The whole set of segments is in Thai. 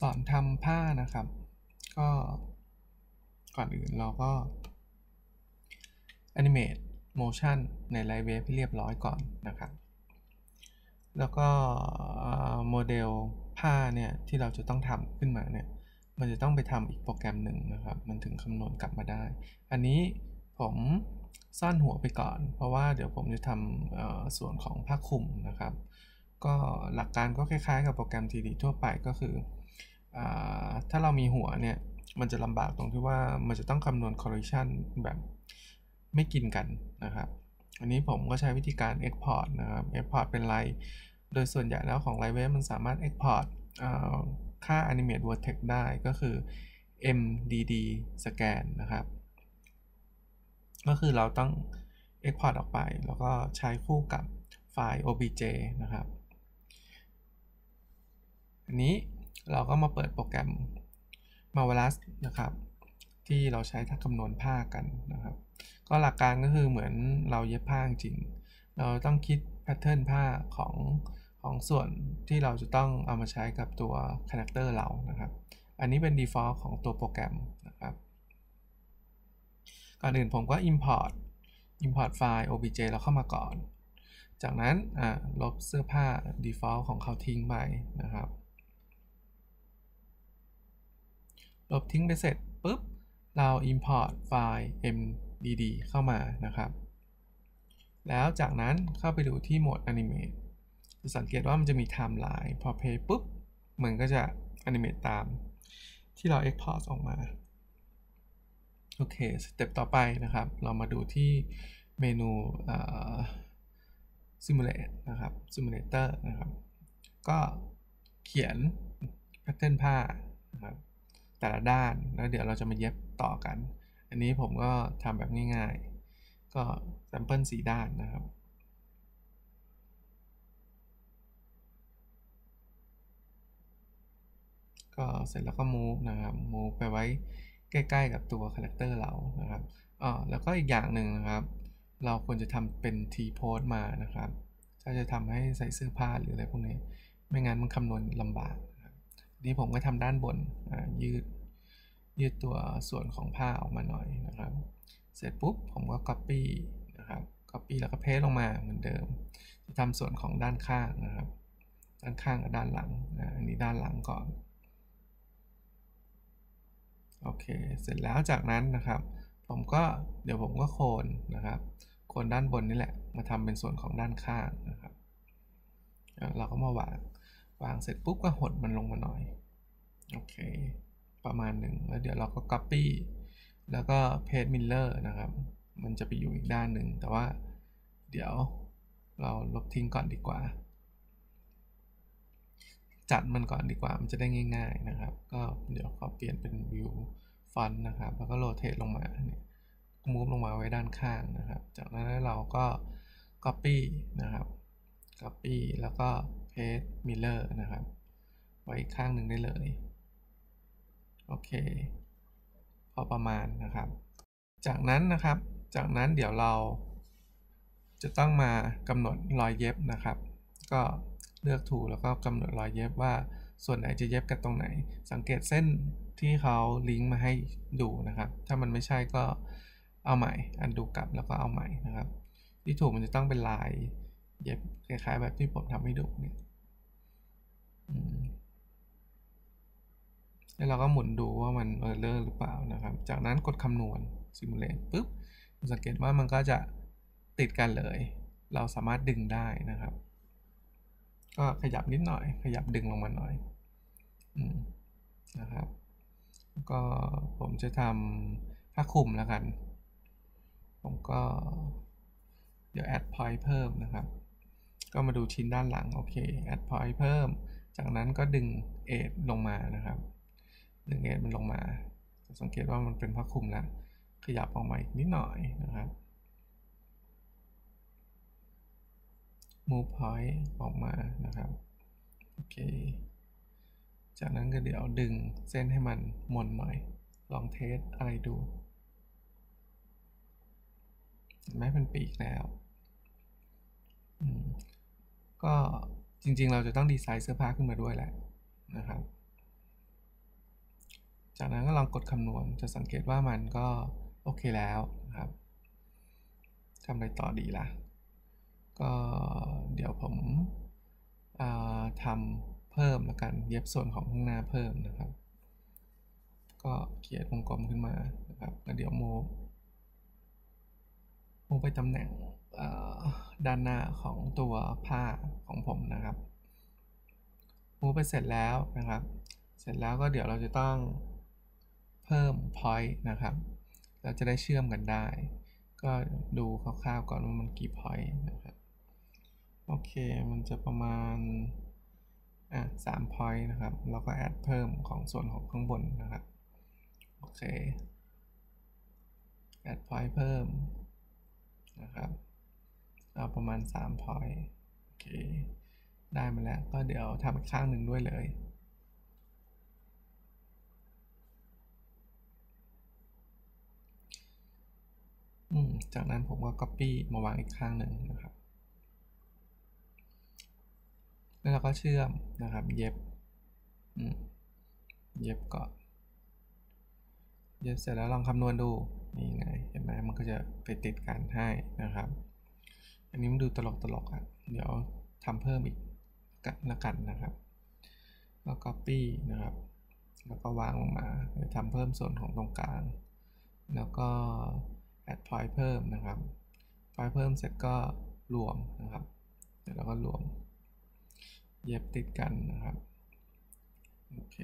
สอนทำผ้านะครับ ก็ก่อนอื่นเราก็ animate motion ใน Lightwave ให้เรียบร้อยก่อนนะครับ แล้วก็โมเดลผ้าเนี่ยที่เราจะต้องทำขึ้นมาเนี่ย มันจะต้องไปทำอีกโปรแกรมหนึ่งนะครับ มันถึงคำนวณกลับมาได้ อันนี้ผมซ่อนหัวไปก่อน เพราะว่าเดี๋ยวผมจะทำส่วนของผ้าคลุมนะครับ ก็หลักการก็คล้ายๆ กับโปรแกรม 3D ทั่วไปก็คืออ ถ้าเรามีหัวเนี่ย มันจะลำบากตรงที่ว่ามันจะต้องคำนวณ correlation แบบไม่กินกันนะครับ อันนี้ผมก็ใช้วิธีการ export นะครับ export เป็นไรโดยส่วนใหญ่แล้วของ Lightwave มันสามารถ export ค่า animate vertex ได้ก็คือ mdd scan นะครับ ก็คือเราต้อง export ออกไป แล้วก็ใช้คู่กับไฟล์ obj นะครับ อันนี้ เราก็มาเปิดโปรแกรม Marvelous นะครับ ที่เราใช้ทักคำนวณผ้ากันนะครับ ก็หลักการก็คือเหมือนเราเย็บผ้าจริง เราต้องคิด pattern ผ้าของของส่วนที่เราจะต้องเอามาใช้กับตัว character เรานะครับ อันนี้เป็น default ของตัวโปรแกรมนะครับ ก่อนอื่นผมก็ import import ไฟล์ obj เราเข้ามาก่อน จากนั้นลบเสื้อผ้า default ของเขาทิ้งไปนะครับ ลบทิ้งไปเสร็จปุ๊บ เรา import ไฟล์ mdd เข้ามานะครับ แล้วจากนั้นเข้าไปดูที่โหมด animate จะสังเกตว่ามันจะมี timeline พอ play ปุ๊บ มันก็จะ animate ตามที่เรา export ออกมา โอเค สเต็ปต่อไปนะครับ เรามาดูที่เมนู simulate นะครับ simulator นะครับ ก็เขียน pattern ผ้านะครับ แต่ละด้าน แล้วเดี๋ยวเราจะมาเย็บต่อกัน อันนี้ผมก็ทำแบบง่ายๆ ก็ sample สีด้านนะครับก็เสร็จแล้วก็ move นะครับ move ไปไว้ใกล้ๆกับตัวคาแรคเตอร์เรานะครับอ๋อแล้วก็อีกอย่างหนึ่งนะครับ เราควรจะทำเป็น T pose มานะครับ ถ้าจะทำให้ใส่เสื้อผ้าหรืออะไรพวกนี้ ไม่งั้นมันคำนวณลำบาก นี่ผมก็ทำด้านบนยืดยืดตัวส่วนของผ้าออกมาหน่อยนะครับ เสร็จปุ๊บผมก็ copy นะครับ copy แล้วก็ paste ลงมาเหมือนเดิมจะทำส่วนของด้านข้างนะครับ ด้านข้างกับด้านหลังอันนี้ด้านหลังก่อนโอเค เสร็จแล้วจากนั้นนะครับ ผมก็เดี๋ยวผมก็โคนนะครับโคนด้านบนนี่แหละ มาทำเป็นส่วนของด้านข้างนะครับ เราก็มาวาง วางเสร็จปุ๊บก็หดมันลงมาหน่อย โอเค ประมาณหนึ่งแล้วเดี๋ยวเราก็ copy แล้วก็ paste mirror นะครับ มันจะไปอยู่อีกด้านหนึ่ง แต่ว่าเดี๋ยวเราลบทิ้งก่อนดีกว่า จัดมันก่อนดีกว่า มันจะได้ง่าย ๆนะครับ ก็เดี๋ยวขอเปลี่ยนเป็น view font นะครับ แล้วก็ rotate ลงมาเนี่ย move ลงมาไว้ด้านข้างนะครับ จากนั้นเราก็ copy นะครับ copy แล้วก็ paste mirror นะครับ ไว้ข้างหนึ่งได้เลย โอเค พอประมาณนะครับ จากนั้นนะครับ จากนั้นเดี๋ยวเรา จะต้องมากำหนดรอยเย็บนะครับ ก็เลือกถูแล้วก็กำหนดรอยเย็บว่าส่วนไหนจะเย็บกันตรงไหน สังเกตเส้นที่เขาลิงก์มาให้ดูนะครับ ถ้ามันไม่ใช่ก็เอาใหม่ อันดูกลับแล้วก็เอาใหม่นะครับ ที่ถูกมันจะต้องเป็นลายเย็บคล้ายๆแบบที่ผมทำให้ดูเนี่ย แล้วเราก็หมุนดูว่ามันเออร์เลอร์หรือเปล่านะครับ จากนั้นกดคำนวณ simulate ปุ๊บสังเกตว่ามันก็จะติดกันเลย เราสามารถดึงได้นะครับ ก็ขยับนิดหน่อย ขยับดึงลงมาหน่อยอนะครับ ก็ผมจะทำผ้าคลุมแล้วกัน ผมก็เดี๋ยว add point เพิ่มนะครับ ก็มาดูชิ้นด้านหลัง โอเค add point เพิ่ม จากนั้นก็ดึง edge ลงมานะครับดึง edge มันลงมาจะสังเกตว่ามันเป็นผ้าคลุมแล้ว ขยับออกมาอีกนิดหน่อยนะครับ move point ออกมานะครับโอเคจากนั้นก็เดี๋ยวดึงเส้นให้มันมนหน่อย ลองเทสอะไรดูไม่เป็นปีกแล้ว ก็ จริงๆ เราจะต้องดีไซน์เสื้อผ้าขึ้นมาด้วยแหละนะครับ จากนั้นก็ลองกดคำนวณจะสังเกตว่ามันก็โอเคแล้วนะครับทำอะไรต่อดีล่ะ ก็เดี๋ยวผมทำเพิ่มแล้วกันเย็บส่วนของข้างหน้าเพิ่มนะครับ ก็เขียนวงกลมขึ้นมานะครับแล้วเดี๋ยวโมโมไปตำแหน่ง ด้านหน้าของตัวผ้าของผมนะครับมูไปเสร็จแล้วนะครับ เสร็จแล้วก็เดี๋ยวเราจะต้องเพิ่ม point นะครับ เราจะได้เชื่อมกันได้ ก็ดูคร่าวๆก่อนว่ามันกี่ point นะครับ โอเค มันจะประมาณอะสาม point นะครับแล้วก็แอดเพิ่มของส่วนของข้างบนนะครับ โอเค แอด point เพิ่มนะครับ เอาประมาณ3 point โอเค ได้มาแล้วก็เดี๋ยวทำอีกข้างหนึ่งด้วยเลยจากนั้นผมก็ copy มาวางอีกข้างหนึ่งนะครับ แล้วเราก็เชื่อมนะครับ เย็บ เย็บก่อนเย็บเสร็จแล้วลองคำนวณดู นี่ไง เห็นไหมมันก็จะไปติดกันให้นะครับ อันนี้มันดูตลกตลกอะ เดี๋ยวทำเพิ่มอีกกันละกันนะครับ แล้ว copy นะครับ แล้วก็วางลงมาทำเพิ่มส่วนของตรงกลาง แล้วก็ add point เพิ่มนะครับ point เพิ่มเสร็จก็รวมนะครับ เดี๋ยวเราก็รวม เย็บติดกันนะครับ โอเค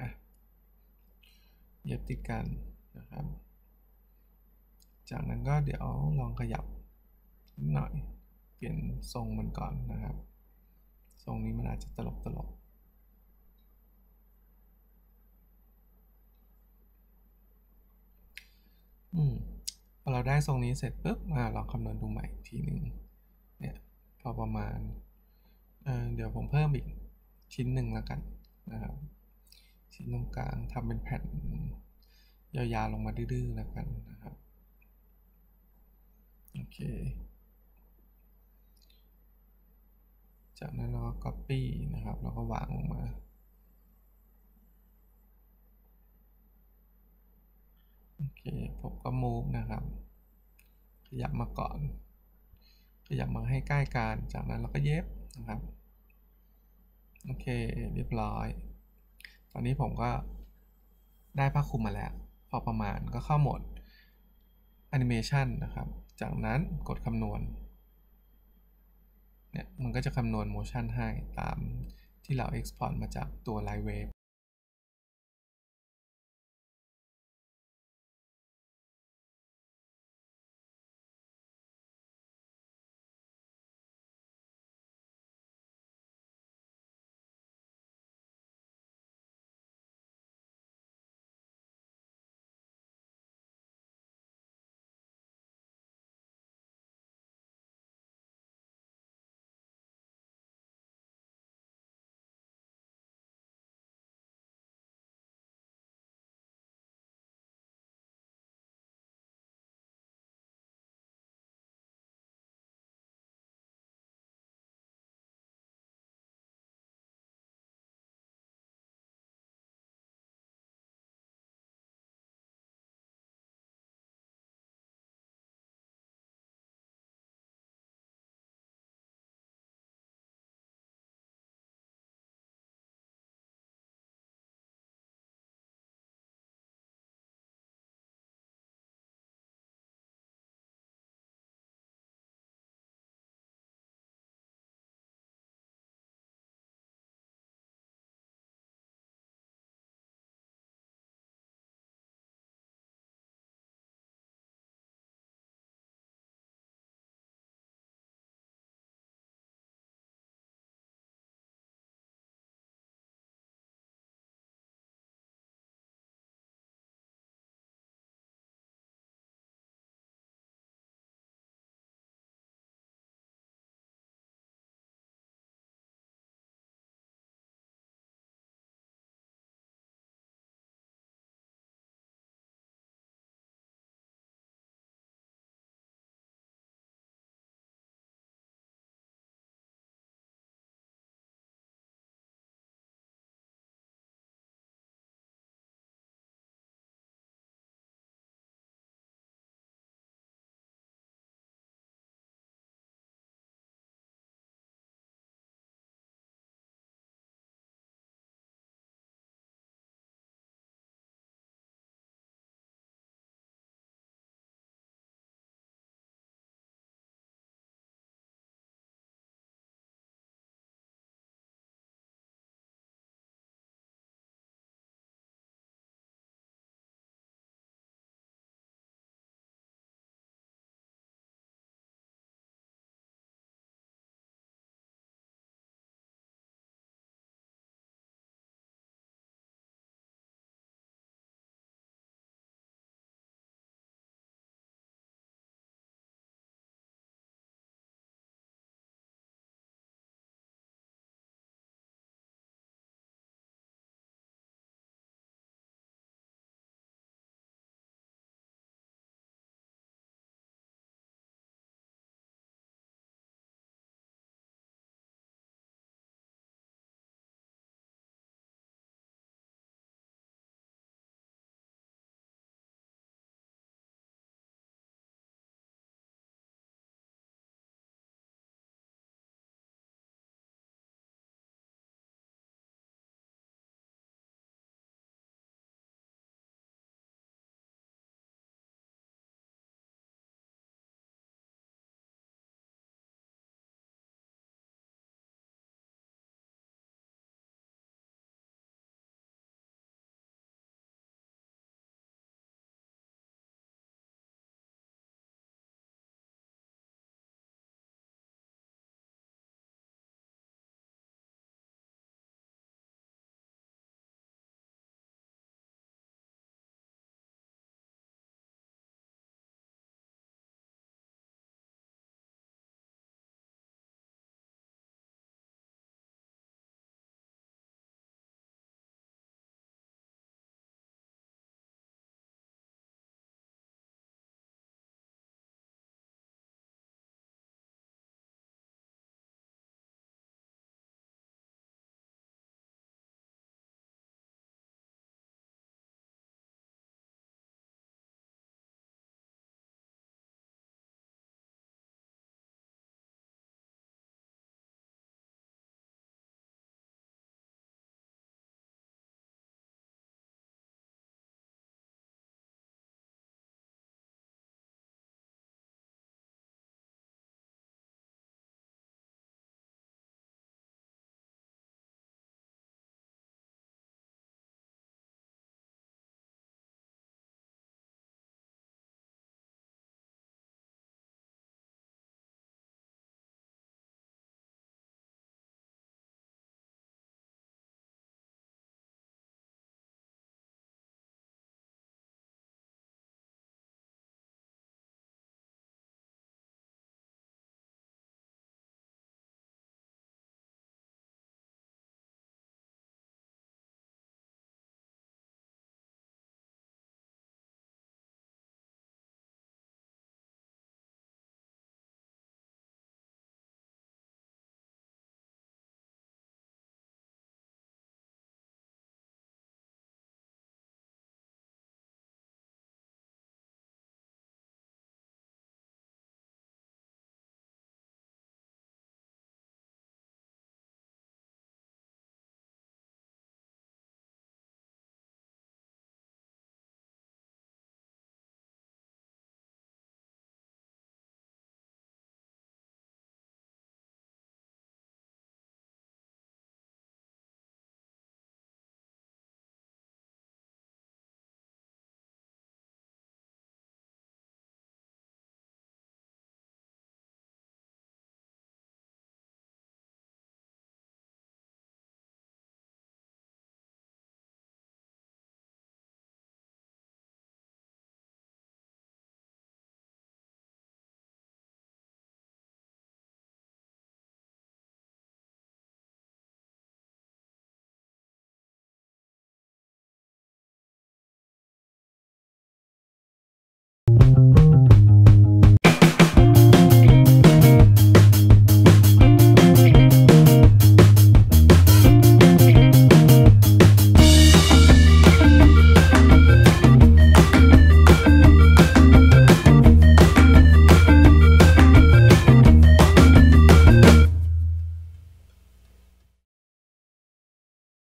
อะ เย็บติดกันนะครับ จากนั้นก็เดี๋ยวลองขยับ หน่อย เปลี่ยนทรงมันก่อนนะครับ ทรงนี้มันอาจจะตลกตลกอืมพอเราได้ทรงนี้เสร็จปุ๊บมาลองคำนวณดูใหม่ทีหนึ่งเนี่ยพอประมาณเเดี๋ยวผมเพิ่มอีกชิ้นหนึ่งแล้วกันนะครับชิ้นตรงกลางทำเป็นแผ่นยาวๆลงมาดื้อๆแล้วกันนะครับ โอเค จากนั้นเราก็ copy นะครับ แล้วก็วางลงมา โอเค ผมก็ move นะครับ ขยับมาก่อน ขยับมาให้ใกล้กันจากนั้นเราก็เย็บนะครับ โอเค เรียบร้อย ตอนนี้ผมก็ได้ผ้าคลุมมาแล้ว พอประมาณก็เข้าโหมด Animation นะครับ จากนั้นกดคำนวณ เนี่ยมันก็จะคำนวณ motion ให้ตามที่เรา export มาจากตัว Live Wave